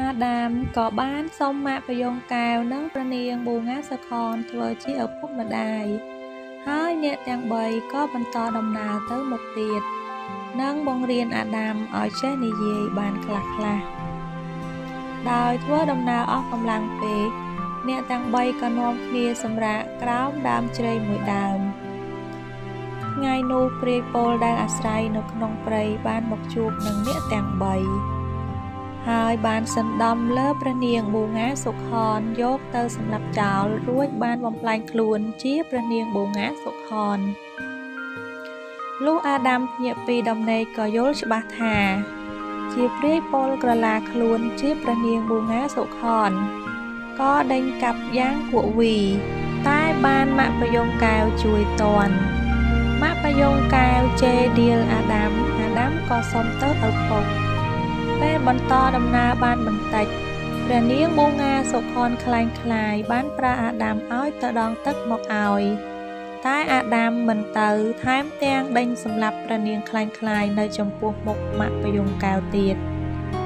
អាដាមក៏បានសុំម៉ាក់ពយងកែវនិងព្រះនាងប៊ូងាសខនធ្វើជាឪពុកម្ដាយហើយអ្នកទាំង3ក៏បន្តដំណើរទៅមុខទៀតនិងបង្រៀនអាដាមឲ្យចេះនិយាយបានខ្លះខ្លះដោយធ្វើដំណើរអស់កម្លាំងពេកអ្នកទាំង3ក៏នាំគ្នាសម្រាកក្រោមដើមជ្រៃមួយដើមថ្ងៃនោះព្រាយពលដែលអាស្រ័យនៅក្នុងព្រៃបានមកជួបនឹងអ្នកទាំង3 ហើយបានសណ្ដំលើព្រះនាងប៊ូងាសុខនយកទៅសម្លាប់ចោលរួចបានបំផ្លាញខ្លួនជាព្រះនាងប៊ូងាសុខនលុះអាដាមភ្ញាក់ពីដំណេកក៏យល់ច្បាស់ថា ជាព្រាយពលក្រឡាខ្លួនជាព្រះនាងប៊ូងាសុខនក៏ដេញកាប់យ៉ាងគួកវីតែបានម៉ាក់ប្រយងកែវជួយតន់ម៉ាក់ប្រយងកែវជេឌីលអាដាមអាដាមក៏សុំទៅឪពុក ពេលបន្តដំណើរបានបន្តិចព្រះនាងមូងាសុខនខ្លាញ់ខ្លាយបានប្រើអាដាមឲ្យទៅដងទឹកមកឲ្យតែអាដាមមិនទៅថែមទាំងដេញសម្លាប់ព្រះនាងខ្លាញ់ខ្លាយនៅចំពោះមុខមាក់បយងកៅទៀត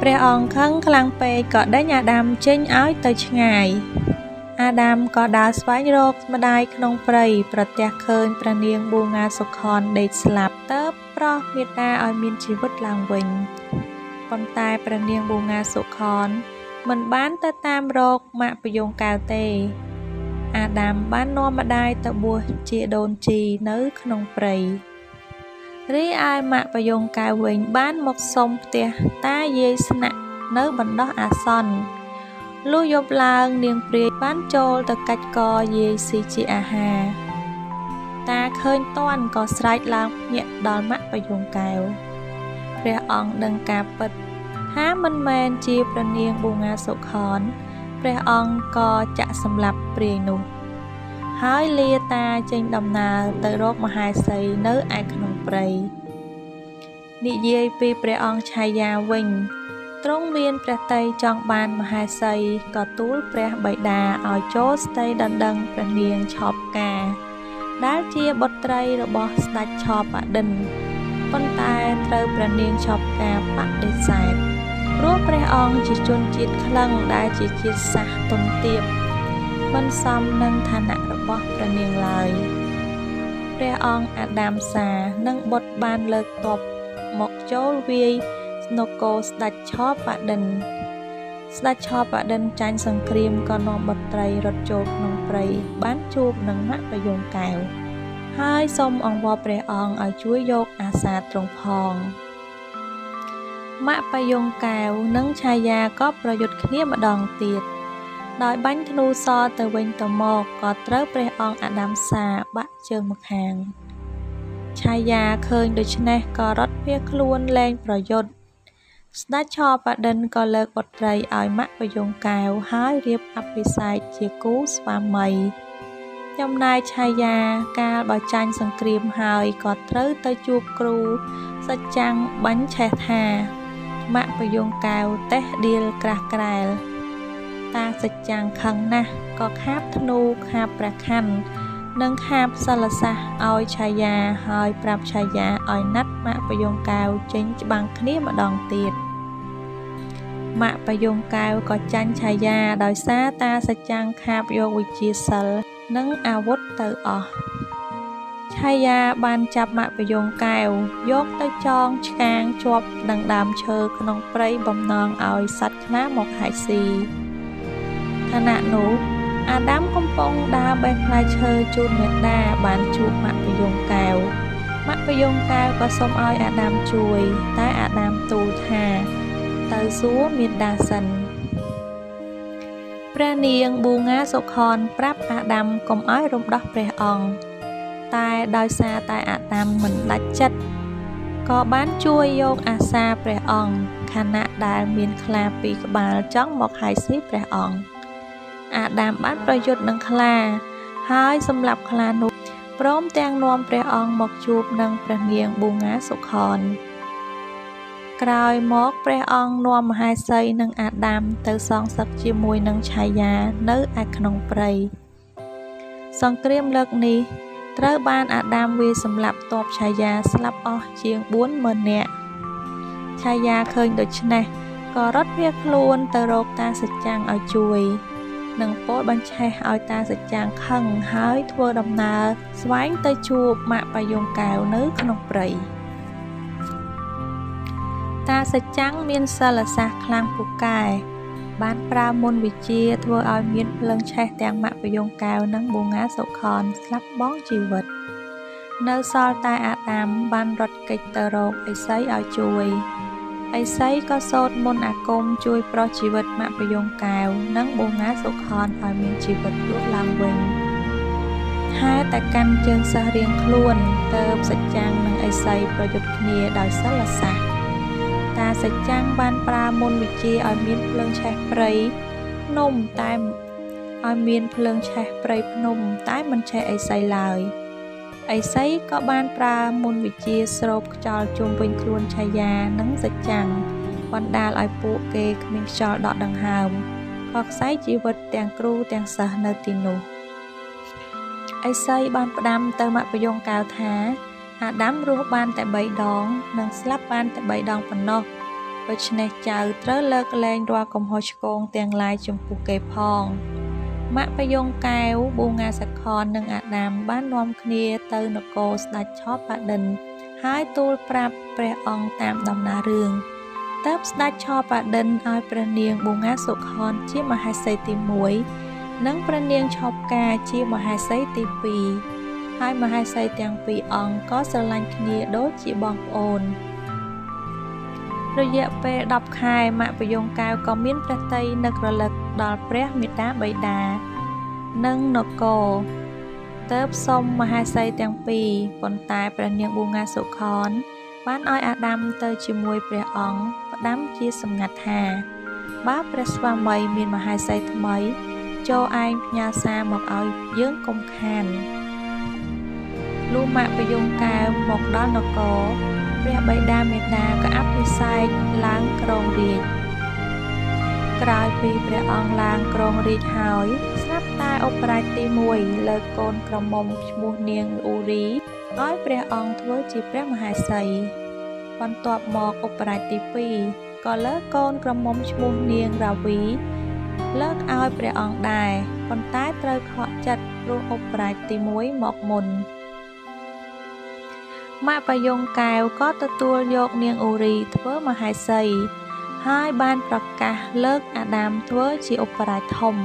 ព្រះអង្គខឹងខ្លាំងពេកក៏ដេញអាដាមចេញឲ្យទៅឆ្ងាយអាដាមក៏ដើរស្វែងរកម្ដាយក្នុងព្រៃប្រទះឃើញព្រះនាងបូងាសុខនដេកស្លាប់តើបប្រោះមេត្តាឲ្យមានជីវិតឡើងវិញ ប៉ុន្តែព្រះនាងប៊ូងាសុខន មិនបានទៅតាមរកម៉ាក់ពយងកៅទេ អាដាមបាននាំម្ដាយទៅបួសជាដូនជីនៅក្នុងព្រៃរីឯម៉ាក់ពយងកៅវិញបានមកសុំផ្ទះតាយាយស្នាក់នៅបណ្ដោះអាសន្នលុះយប់ឡើងនាងព្រាយបានចូលទៅកាច់កយាយស៊ីជាអាហារតាឃើញតន់ក៏ស្រែកឡើងភ្ញាក់ដល់ម៉ាក់បយងកែវ ព្រះអង្គដឹងការពិតថាមិនមែនជាព្រះនាងប៊ូងាសុខនព្រះអង្គក៏ចាក់សម្លាប់ព្រាយនោះ ហើយលាតាចេញដំណើរទៅរកមហេសីនៅឯក្នុងព្រៃនិយាយពីព្រះអង្គឆាយាវិញទ្រង់មានព្រះតីចង់បានមហេសីក៏ទូលព្រះបិតាឲ្យចូលស្ដីដណ្ដឹងព្រះនាងឆបកាដែលជាបុត្រីរបស់ស្ដេចឆបអឌិន ប៉ុន្តែត្រូវព្រះនាងឆបកាបដិសេធព្រោះព្រះអង្គជាជនជាតិក្លិង្គដែលជាជាតិសាសន៍ទុនទាបមិនសមនឹងឋានៈរបស់ព្រះនាងឡើយព្រះអង្គអាដាមសានិងបុត្របានលើកតបមកចូលវាយនគរស្ដេចឆបដិនស្ដេចឆបដិនចាញ់សង្គ្រាមក៏នាំបុត្រីរត់ចូលក្នុងព្រៃបានជួបនឹងម៉ាក់បយងកែវ ហើយសូមអង្វរព្រះអង្គឲ្យជួយយកអាសាទ្រង់ផងម៉ាក់បយងកែវនិងឆាយាក៏ប្រយុទ្ធគ្នាម្ដងទៀតដោយបាញ់ធ្នូសទៅវិញទៅមកក៏ត្រូវព្រះអង្គអាដាមសាបាក់ជើងម្ខាងឆាយាឃើញដូច្នេះក៏រត់ភៀសខ្លួនលែងប្រយុទ្ធស្ដេចឆបដិនក៏លើកបុត្រីឲ្យម៉ាក់បយងកែវហើយរៀបអភិសេកជាគូស្វាមី ចំណែកឆាយាកាលបើចាញ់សង្គ្រាមហើយក៏ត្រូវទៅជួបគ្រូសច្ចាំងបាញ់ឆេះថាម៉ាក់បយងកែវតេះដៀលក្រាស់ក្រែល តាសច្ចាំងខឹងណាស់ក៏ខាបធ្នូខាបព្រះខ័ននិងខាបសិលសាសឲ្យឆាយាហើយប្រាប់ឆាយាឲ្យណាត់ម៉ាក់បយងកែវចេញច្បាំងគ្នាម្ដងទៀតម៉ាក់បយងកែវក៏ចាញ់ឆាយាដោយសារតាសច្ចាំងខាបយកវិជាសិល និងអាវុធទៅអស់ឆាយាបានចាប់ម៉ាក់បយងកែវយកទៅចងឆ្កាងជាប់នឹងដើមឈើក្នុងព្រៃបំណងឲ្យសត្វខ្លាមកហែកស៊ីខណៈនោះអាដាមកំពុងដើរបេះផ្លែឈើជូនមេដាបានជួបម៉ាក់ពយងកែវម៉ាក់ពយងកែវក៏សុំឲ្យអាដាមជួយ តែអាដាមទូលថា ទៅសួរមេដាសិន ព្រះនាងប៊ូងាសុខនប្រាប់អាដាមកុំឲ្យរំដោះព្រះអង្គតែដោយសារតែអាដាមមិនដាច់ចិត្តក៏បានជួយយកអាសាព្រះអង្គខណៈដែលមានខ្លាពីរក្បាលចង់មកហាយស៊ីព្រះអង្គអាដាមបានប្រយុទ្ធនឹងខ្លា ហើយសម្លាប់ខ្លានោះព្រមទាំងនាំព្រះអង្គមកជួបនឹងព្រះនាងប៊ូងាសុខន ក្រោយមកព្រះអង្គនាំមហេសីនិងអាដាមទៅសងសឹកជាមួយនឹងឆាយានៅឯក្នុងព្រៃសង្គ្រាមលើកនេះត្រូវបានអាដាមវាយសម្លាប់តបឆាយាស្លាប់អស់ជាង40000នាក់ឆាយាឃើញដូច្នេះក៏រត់វាខ្លួនទៅរកតាសច្ចាំងឲ្យជួយនិងពោលបញ្ឆេះឲ្យតាសច្ចាំងខឹងហើយធ្វើដំណើរស្វែងទៅជួបម៉ាក់បាយងកែវនៅក្នុងព្រៃ តាសច្ចាំងមានសិលសាស្ត្រខ្លាំងពូកែបានប្រើមន្តវិជ្ជាធ្វើឲ្យមានភ្លើងឆេះទាំងម៉ាក់ពយងកែវនិងបូងាសុខនស្លាប់បងជីវិត នៅសល់តែអាដាមបានរត់គេចទៅរកឥសីឲ្យជួយឥសីក៏សូត្រមន្តអាគមជួយប្រោះជីវិតម៉ាក់ពយងកែវនិងបូងាសុខនឲ្យមានជីវិតរស់ឡើងវិញហេតុតែកាន់ជើងសិស្សរៀងខ្លួនទៅសច្ចាំងនិងឥសីប្រយុទ្ធគ្នាដោយសិលសាស្ត្រ តាសច្ចាំងបានប្រើមន្តវិជ្ជាឲ្យមានភ្លើងឆេះព្រៃភ្នំតែឲ្យមានភ្លើងឆេះព្រៃភ្នំតែមិនឆេះអីសីឡើយអីសីក៏បានប្រើមន្តវិជ្ជាស្រូបខ្យល់ជុំវិញខ្លួនឆាយានិងសច្ចាំងបណ្ដាលឲ្យពួកគេគ្មានខ្យល់ដកដង្ហើមក៏ខ្សែជីវិតទាំងគ្រូទាំងសិស្សនៅទីនោះអីសីបានផ្ដាំទៅមកបយងកៅថា អាដាមរស់បានតែ3ដង និងស្លាប់បានតែ3ដងប៉ុណ្ណោះដូច្នេះចៅត្រូវលើកលែងរាល់កំហុសឆ្គងទាំងឡាយចំពោះគេផងម៉ាក់បយងកែវប៊ូងាសខននិងអាដាមបាននាំគ្នាទៅនគរស្ដេចឆោបដិន ហើយទូលប្រាប់ព្រះអង្គតាមដំណើររឿងតើបស្ដេចឆោបដិនឲ្យព្រះនាងប៊ូងាសុខនជាមហេសីទី1និងព្រះនាងឆោបកាជាមហេសីទី2 ហើយមហេសីទាំងពីរអង្គក៏ស្រឡាញ់គ្នាដូចជាបងប្អូនរយៈពេល10ខែម៉ាក់ពយងកែវក៏មានព្រះតីនឹករលឹកដល់ព្រះមេតាបិតានិងនគរទៅសុំមហេសីទាំងពីរប៉ុន្តែព្រះនាងប៊ូងាសុខន បានឲ្យអាដាមទៅជាមួយព្រះអង្គផ្ដាំជាសម្ងាត់ថា បើព្រះស្វាមីមានមហេសីថ្មី ចូលឯងផ្ញើសារមកឲ្យយើងកុំខាន លុះម៉ាក់ពយងកែវមកដល់នគរព្រះបិតាមេតាក៏អភិសេកឡើងគ្រងរាជក្រោយពីព្រះអង្គឡើងគ្រងរាជហើយស្រាប់តែឧបរាជទី1លើកកូនក្រមុំឈ្មោះនាងអ៊ូរីឲ្យព្រះអង្គធ្វើជាព្រះមហេសីបន្ទាប់មកឧបរាជទី2ក៏លើកកូនក្រមុំឈ្មោះនាងរាវីលើកឲ្យព្រះអង្គដែរប៉ុន្តែត្រូវខកចិត្តព្រោះឧបរាជទី1មកមុន ម៉ាក់បយងកែវក៏ទទួលយកនាងអ៊ូរីធ្វើមហេសី ហើយបានប្រកាសលើកអាដាមធ្វើជាឧបរាជធំ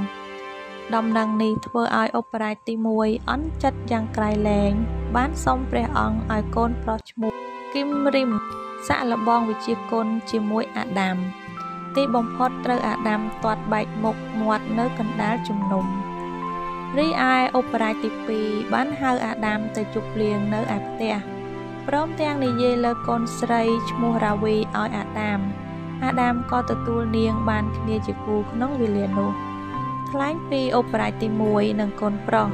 ដំណឹងនេះធ្វើឲ្យឧបរាជទី1អន់ចិត្តយ៉ាងក្រៃលែង បានសុំព្រះអង្គឲ្យកូនប្រុសឈ្មោះគឹមរីមសាក់លបងវិជាគុណជាមួយអាដាមទីបំផុតត្រូវអាដាមទាត់បែកមុខមាត់នៅកណ្ដាលជំនុំរីឯឧបរាជទី2បានហៅអាដាមទៅជប់លៀងនៅឯផ្ទះ ព្រមទាំងនិយាយលើកូនស្រីឈ្មោះរាវីឲ្យអាដាម អាដាមក៏ទទួលនាងបានគ្នាជាគូក្នុងវេលានោះថ្លែងពីអូបរ៉ាទី1និងកូនប្រុស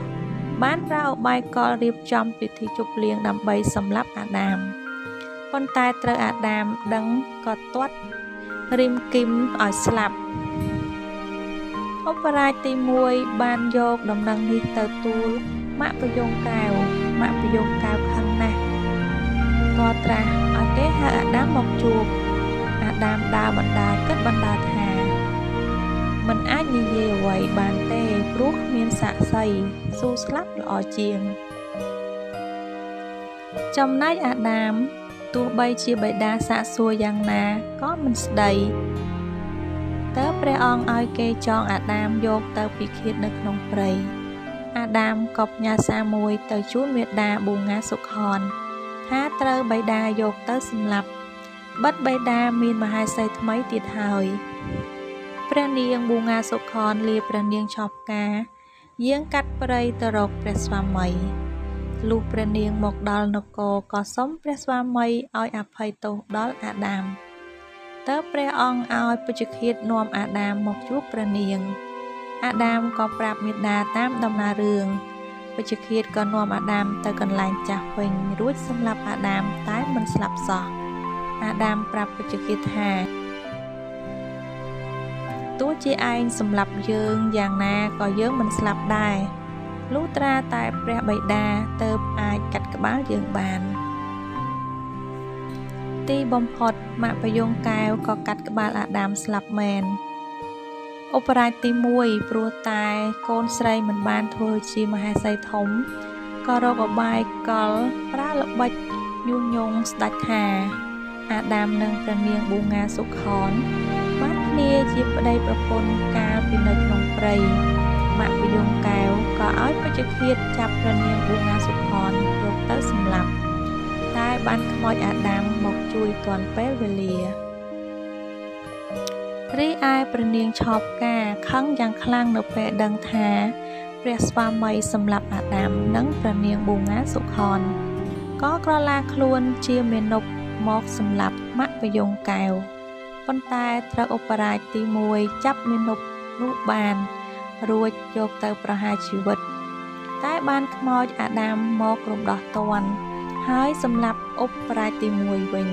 បានប្រើឧបាយកលរៀបចំពិធីជប់លៀងដើម្បីសម្លាប់អាដាមប៉ុន្តែត្រូវអាដាមដឹងក៏ទាត់រីមគឹមឲ្យស្លាប់ឧបរាជទី1បានយកដំណឹងនេះទៅទូលម៉ាក់ពយងកែវម៉ាក់ពយងកែវខឹងណាស់ ក៏ត្រាស់ឲ្យគេហៅអាដាមមកជួបអាដាមដើរបណ្ដាគិតបណ្ដាថា មិនអាចនិយាយអ្វីបានទេព្រោះគ្មានសាក់សីស៊ូស្លាប់ល្អជាង ចំណែកអាដាមទោះបីជាបិតាសាកសួរយ៉ាងណាក៏មិនស្ដីតើព្រះអង្គឲ្យគេចងអាដាមយកទៅពិឃាតនៅក្នុងព្រៃអាដាមក៏ផ្ញើសារមួយទៅជូនមេដាប៊ូងាសុខន ថាត្រូវបៃតាយកទៅសម្លាប់បិទបៃតាមានមហេសីថ្មីទៀតហើយព្រះនាងប៊ូងាសុខនលាព្រះនាងឆោបកាយាងកាត់ព្រៃទៅរកព្រះស្វាមីលុះព្រះនាងមកដល់នគរក៏សុំព្រះស្វាមីឲ្យអភ័យទោសដល់អាដាមតើព្រះអង្គឲ្យពុជឃាតនាំអាដាមមកជួបព្រះនាង អាដាមក៏ប្រាប់មេដាតាមដំណើររឿង ពេជ្ជឃាតក៏នាំអាដាមទៅកន្លែងចាស់វិញរួចសម្លាប់អាដាមតែមិនស្លាប់សោះអាដាមប្រាប់ពេជ្ជឃាតថាទោះជាឯងសម្លាប់យើងយ៉ាងណាក៏យើងមិនស្លាប់ដែរលុះត្រាតែព្រះបិតាទៅអាចកាត់ក្បាលយើងបាន ទីបំផុតម៉ាក់បយងកែវក៏កាត់ក្បាលអាដាមស្លាប់មែន ឧបរាជទី1ព្រោះតែកូនស្រីមិនបានធ្វើជាមហេសីធំក៏រកអបាយកលប្រើល្បិចញុះញង់ស្ដេចថា អាដាមនិងព្រះនាងប៊ូងាសុខនបានគ្នាជាប្តីប្រពន្ធកាលពីនៅក្នុងព្រៃម៉ាក់ពយងកែវក៏ឲ្យពេជ្ជឃាតចាប់ព្រះនាងប៊ូងាសុខនយកទៅសម្លាប់តែបានខ្មោចអាដាមមកជួយទាន់ពេលវេលា រីឯព្រះនាងឆបការខឹងយ៉ាងខ្លាំងនៅពេលដឹងថាព្រះស្វាមីសម្លាប់អាដាមនិងព្រះនាងប៊ូងាសុខនក៏ក្រឡាខ្លួនជាមេនុបមកសម្លាប់ម៉ាក់បយងកែវប៉ុន្តែត្រូវឧបរាជទី1ចាប់មេនុបនោះបាន រួចយកទៅប្រហារជីវិត តែបានខ្មោចអាដាមមករំដោះតន់ហើយសម្លាប់ឧបរាជទី1វិញ